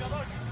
Yavaş.